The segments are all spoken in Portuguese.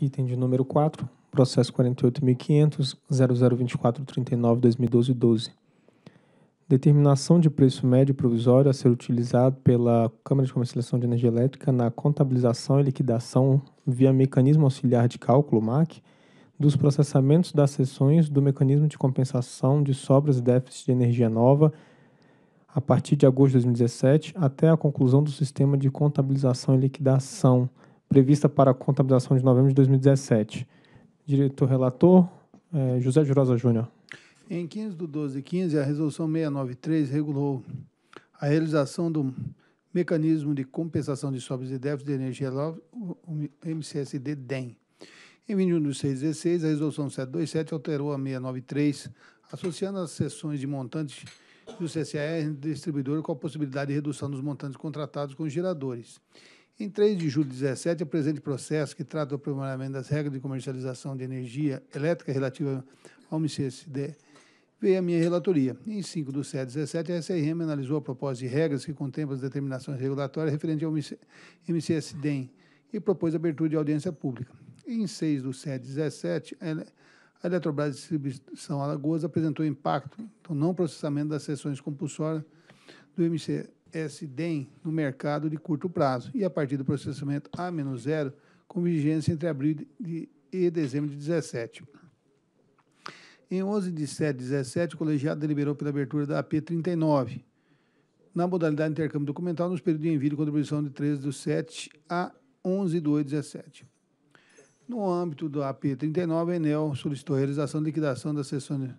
Item de número 4, processo 48.500.002439-2012-12. Determinação de preço médio provisório a ser utilizado pela Câmara de Comercialização de Energia Elétrica na contabilização e liquidação via mecanismo auxiliar de cálculo, MAC, dos processamentos das sessões do mecanismo de compensação de sobras e déficits de energia nova a partir de agosto de 2017 até a conclusão do sistema de contabilização e liquidação prevista para a contabilização de novembro de 2017. Diretor relator, eh, José Rosa Júnior. Em 15 de 12 15, a Resolução 693 regulou a realização do Mecanismo de Compensação de Sobras e Déficits de Energia o MCSD-DEM. Em 21 de 6 16, a Resolução 727 alterou a 693, associando as sessões de montantes do CCR distribuidor com a possibilidade de redução dos montantes contratados com geradores. Em 3 de julho de 2017, o presente processo, que trata do aprimoramento das regras de comercialização de energia elétrica relativa ao MCSD, veio a minha relatoria. Em 5 de 7 de 2017, a SRM analisou a proposta de regras que contempla as determinações regulatórias referentes ao MCSDEM e propôs a abertura de audiência pública. Em 6 de 7 de 2017, a Eletrobras Distribuição Alagoas apresentou impacto do não processamento das sessões compulsórias do MCSDEM SDEM no mercado de curto prazo e a partir do processamento A-0 com vigência entre abril e dezembro de 17. Em 11 de 7 de 17, o colegiado deliberou pela abertura da AP 39, na modalidade de intercâmbio documental, nos períodos de envio de contribuição de 13 do 7 a 11 do 8 de 17. No âmbito do AP 39, a Enel solicitou a realização de liquidação das sessões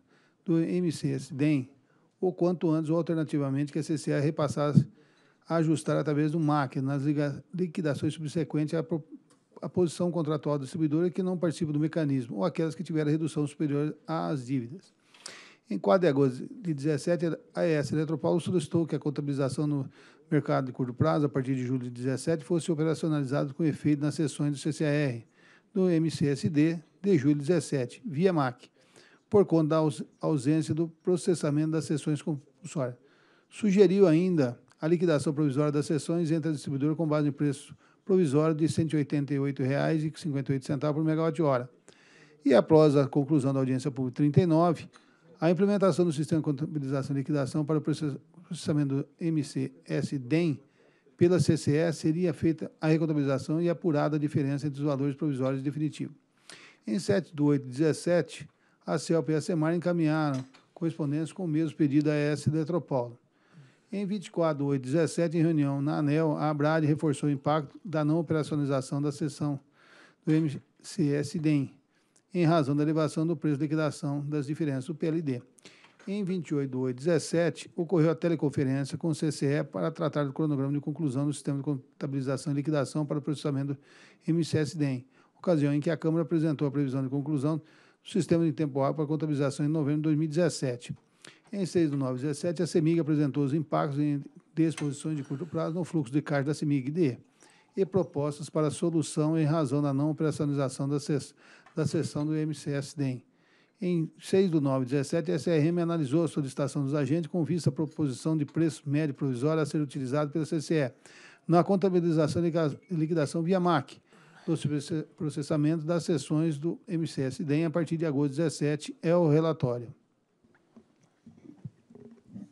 do MCSDEM ou quanto antes, ou alternativamente, que a CCA repassasse a ajustar através do MAC nas liquidações subsequentes à, à posição contratual do distribuidor que não participa do mecanismo, ou aquelas que tiveram redução superior às dívidas. Em 4 de agosto de 2017, a ES Eletropaulo solicitou que a contabilização no mercado de curto prazo, a partir de julho de 2017, fosse operacionalizada com efeito nas sessões do CCR, do MCSD, de julho de 2017, via MAC por conta da ausência do processamento das sessões compulsórias. Sugeriu ainda a liquidação provisória das sessões entre a distribuidora com base em preço provisório de R$ 188,58 por megawatt-hora. E após a conclusão da audiência pública 39, a implementação do sistema de contabilização e liquidação para o processamento do MCS-DEM pela CCE seria feita a recontabilização e apurada a diferença entre os valores provisórios e definitivos. Em 7 de 8 de 17, a CELP e a SEMAR encaminharam correspondência com o mesmo pedido à ES Eletropaulo. Em 24 de 8 de 17, em reunião na ANEL, a ABRAD reforçou o impacto da não operacionalização da sessão do MCSDEM, em razão da elevação do preço de liquidação das diferenças do PLD. Em 28 de 8 de 17, ocorreu a teleconferência com o CCE para tratar do cronograma de conclusão do sistema de contabilização e liquidação para o processamento do MCSDEM, ocasião em que a Câmara apresentou a previsão de conclusão sistema de tempo hábil para contabilização em novembro de 2017. Em 6 de 9 de 2017, a CEMIG apresentou os impactos em disposições de curto prazo no fluxo de caixa da CEMIG-D e propostas para solução em razão da não operacionalização da, ses da sessão do MCSDEM. Em 6 de 9 de 2017, a SRM analisou a solicitação dos agentes com vista à proposição de preço médio provisório a ser utilizado pela CCE na contabilização e liquidação via MAC, do processamento das sessões do MCS-DEM a partir de agosto 17 é o relatório.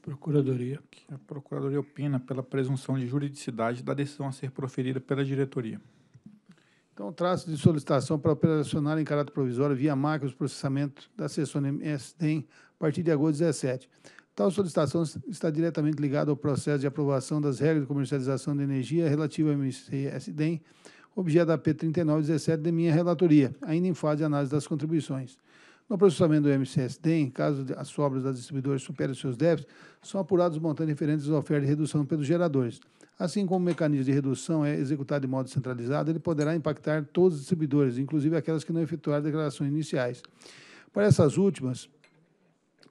Procuradoria. A Procuradoria opina pela presunção de juridicidade da decisão a ser proferida pela diretoria. Então, traço de solicitação para operacionar em caráter provisório via máquina os processamentos da sessão MSDEM a partir de agosto 17. Tal solicitação está diretamente ligada ao processo de aprovação das regras de comercialização de energia relativa ao MCSDEM, objeto da P3917 de minha relatoria, ainda em fase de análise das contribuições. No processamento do MCSD, em caso as sobras das distribuidoras superem seus débitos, são apurados os montantes referentes às ofertas de redução pelos geradores. Assim como o mecanismo de redução é executado de modo centralizado, ele poderá impactar todos os distribuidores, inclusive aquelas que não efetuaram declarações iniciais. Para essas últimas,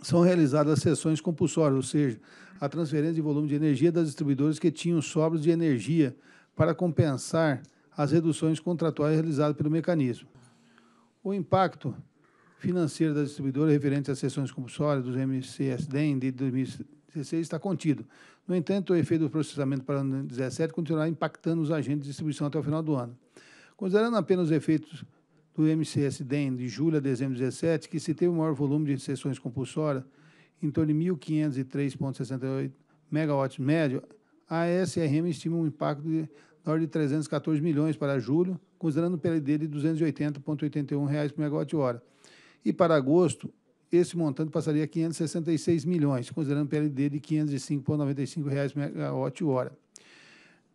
são realizadas sessões compulsórias, ou seja, a transferência de volume de energia das distribuidoras que tinham sobras de energia para compensar as reduções contratuais realizadas pelo mecanismo. O impacto financeiro das distribuidoras referente às sessões compulsórias dos MCSDEM de 2016 está contido. No entanto, o efeito do processamento para o ano 2017 continuará impactando os agentes de distribuição até o final do ano. Considerando apenas os efeitos do MCS-DEM de julho a dezembro de 17, que se teve o maior volume de sessões compulsórias, em torno de 1.503,68 megawatts médio, a SRM estima um impacto de, na ordem de 314 milhões para julho, considerando o PLD de R$ 280,81 por megawatt-hora. E para agosto, esse montante passaria a 566 milhões, considerando o PLD de R$ 505,95 por megawatt-hora.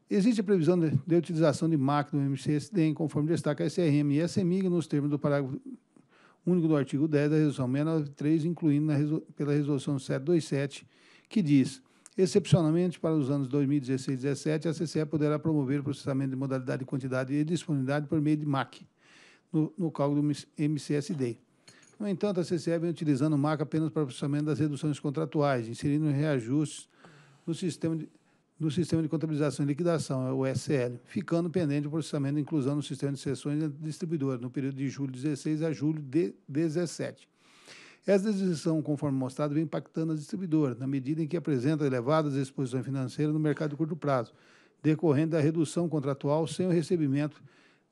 Existe a previsão de, de utilização de máquina do MCSDEM, conforme destaca a SRM e a SEMIG, nos termos do parágrafo único do artigo 10 da Resolução 693, incluindo pela Resolução 727, que diz Excepcionalmente, para os anos 2016 e 2017, a CCE poderá promover o processamento de modalidade, quantidade e disponibilidade por meio de MAC, no, no cálculo do MCSD. No entanto, a CCE vem utilizando o MAC apenas para o processamento das reduções contratuais, inserindo reajustes no sistema de, no sistema de contabilização e liquidação, o SL, ficando pendente o processamento e inclusão no sistema de sessões da distribuidora, no período de julho de 16 a julho de 17. Essa decisão, conforme mostrado, vem impactando as distribuidoras, na medida em que apresenta elevadas exposições financeiras no mercado de curto prazo, decorrente da redução contratual sem o recebimento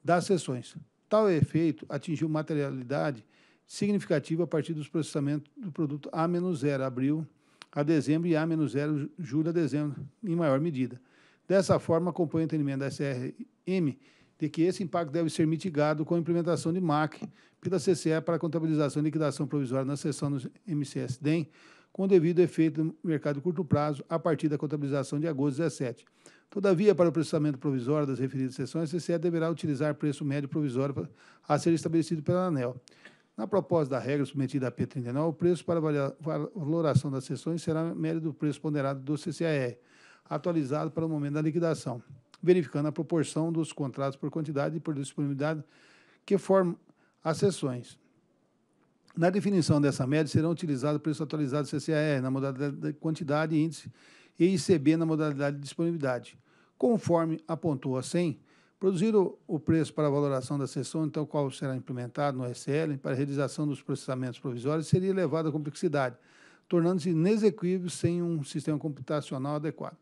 das sessões. Tal efeito atingiu materialidade significativa a partir dos processamentos do produto A-0, abril a dezembro, e A-0, julho a dezembro, em maior medida. Dessa forma, acompanha o entendimento da SRM de que esse impacto deve ser mitigado com a implementação de MAC pela CCE para contabilização e liquidação provisória na seção do MCS-DEM, com devido efeito no mercado de curto prazo, a partir da contabilização de agosto 17. Todavia, para o processamento provisório das referidas sessões, a CCE deverá utilizar preço médio provisório a ser estabelecido pela ANEL. Na proposta da regra submetida à P39, o preço para valoração das sessões será médio do preço ponderado do CCAR, atualizado para o momento da liquidação verificando a proporção dos contratos por quantidade e por disponibilidade que formam as sessões. Na definição dessa média, serão utilizados preços atualizados CCAR na modalidade de quantidade e índice e ICB na modalidade de disponibilidade. Conforme apontou a SEM, produzir o, preço para a valoração da sessão, então qual será implementado no SL para a realização dos processamentos provisórios, seria elevada a complexidade, tornando-se inexequível sem um sistema computacional adequado.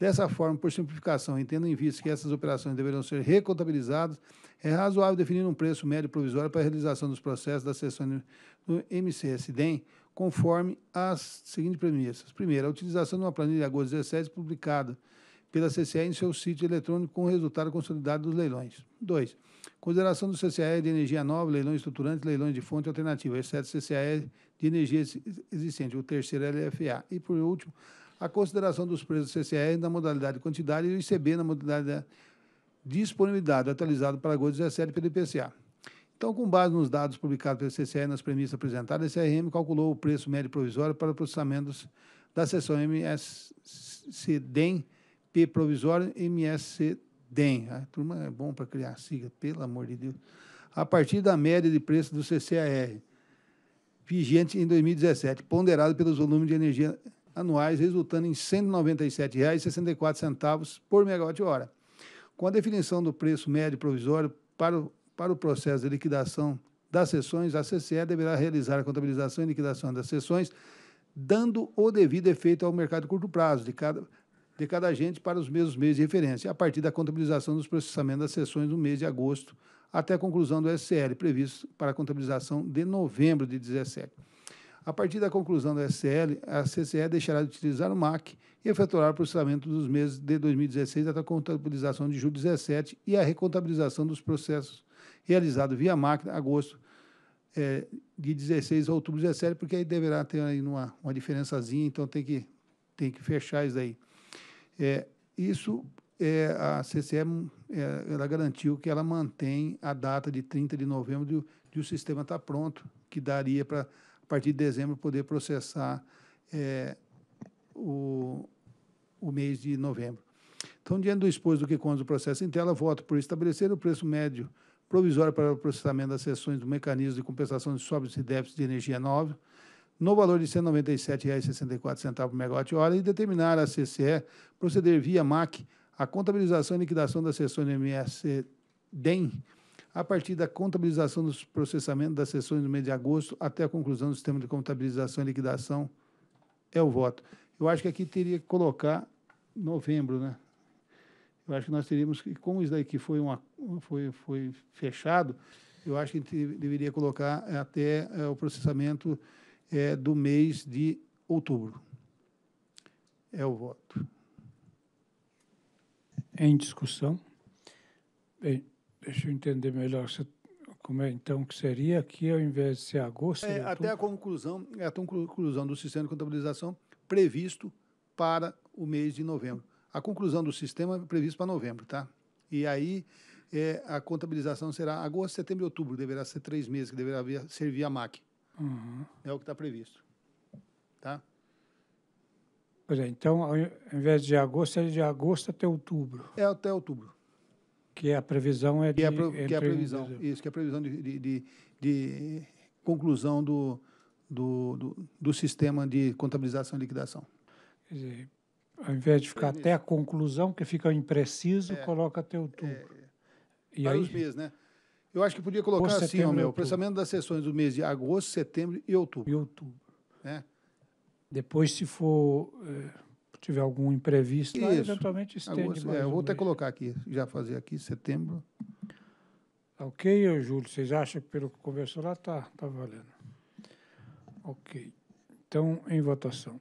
Dessa forma, por simplificação, entendo em vista que essas operações deverão ser recontabilizadas, é razoável definir um preço médio provisório para a realização dos processos da sessão do MCS-DEM, conforme as seguintes premissas. Primeiro, a utilização de uma planilha de agosto 17 publicada pela CCE em seu sítio eletrônico com o resultado consolidado dos leilões. Dois, consideração do CCE de energia nova, leilões estruturantes, leilões de fonte alternativa, exceto CCE de energia existente, o terceiro LFA. E, por último, a consideração dos preços do CCR na modalidade quantidade e o ICB na modalidade disponibilidade, atualizado para agosto 17 pelo IPCA. Então, com base nos dados publicados pelo CCR nas premissas apresentadas, a CRM calculou o preço médio provisório para processamentos da seção MSCDEM, P provisório, MSCDEM. A turma é bom para criar sigla, pelo amor de Deus. A partir da média de preço do CCAR, vigente em 2017, ponderado pelos volumes de energia anuais, resultando em R$ 197,64 por megawatt-hora. Com a definição do preço médio provisório para o, para o processo de liquidação das sessões, a CCE deverá realizar a contabilização e liquidação das sessões, dando o devido efeito ao mercado de curto prazo de cada, de cada agente para os mesmos meses de referência, a partir da contabilização dos processamentos das sessões no mês de agosto, até a conclusão do SCL, previsto para a contabilização de novembro de 17. A partir da conclusão da SCL, a CCE deixará de utilizar o MAC e efetuará o processamento dos meses de 2016 até a contabilização de julho 17 e a recontabilização dos processos realizados via máquina agosto é, de 16 a outubro 17, porque aí deverá ter aí uma, uma diferençazinha, então tem que, tem que fechar isso aí. É, isso, é, a CCE é, ela garantiu que ela mantém a data de 30 de novembro de, de o sistema estar tá pronto, que daria para partir de dezembro, poder processar é, o, o mês de novembro. Então, diante do exposto do que consta do processo em tela, voto por estabelecer o preço médio provisório para o processamento das sessões do mecanismo de compensação de sobres e déficits de energia nova, no valor de R$ 197,64 por megawatt-hora e determinar a CCE proceder via MAC a contabilização e liquidação das sessões do MS-DEM a partir da contabilização dos processamentos das sessões do mês de agosto até a conclusão do sistema de contabilização e liquidação, é o voto. Eu acho que aqui teria que colocar novembro, né? Eu acho que nós teríamos que, como isso daqui foi, uma, foi, foi fechado, eu acho que a gente deveria colocar até é, o processamento é, do mês de outubro. É o voto. Em discussão. Bem, deixa eu entender melhor. Como é então que seria aqui, ao invés de ser agosto? É, até a conclusão, é a conclusão do sistema de contabilização previsto para o mês de novembro. A conclusão do sistema é previsto para novembro, tá? E aí é, a contabilização será agosto, setembro e outubro, deverá ser três meses que deverá servir a MAC. Uhum. É o que está previsto. Tá? Pois é, então, ao invés de agosto, é de agosto até outubro. É até outubro. Que a previsão é de... Que é a, que é a previsão, isso, que é a previsão de, de, de, de conclusão do, do, do, do, sistema de contabilização e liquidação. Quer dizer, ao invés de ficar é até a conclusão, que fica impreciso, é, coloca até outubro. É, e aí, os meses, né? Eu acho que podia colocar assim, ó, meu, o processamento das sessões do mês de agosto, setembro e outubro. E outubro. Né? Depois, se for... Tiver algum imprevisto. Lá, eventualmente estende Agosto, mais é, Eu vou até colocar aqui, já fazer aqui, setembro. Ok, Júlio, vocês acham que pelo que conversou lá está tá valendo? Ok. Então, em votação.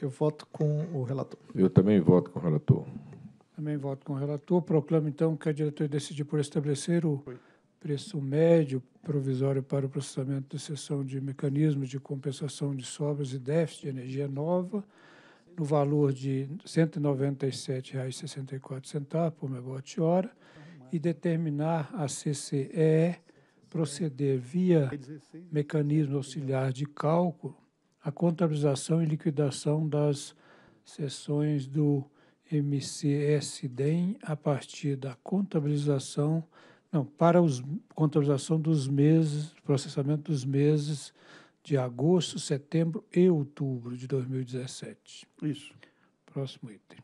Eu voto com o relator. Eu também voto com o relator. Também voto com o relator. Proclamo, então, que a diretoria decidiu por estabelecer o preço médio provisório para o processamento de sessão de mecanismos de compensação de sobras e déficit de energia nova, no valor de R$ 197,64 por megawatt-hora, e determinar a CCE proceder via mecanismo auxiliar de cálculo a contabilização e liquidação das sessões do MCSDEM a partir da contabilização não, para a contabilização dos meses, processamento dos meses de agosto, setembro e outubro de 2017. Isso. Próximo item.